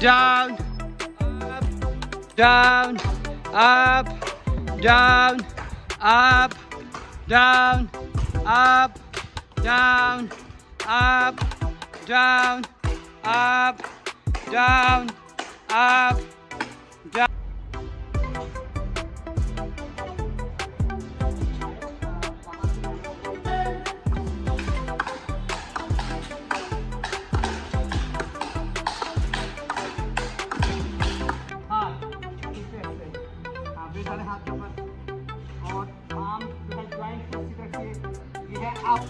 down, up, down, up, down, up, down, up, down, up, down, up, down, up, वे डाले हाथ के ऊपर और आम ज्वाइंट रखिए ये है। आप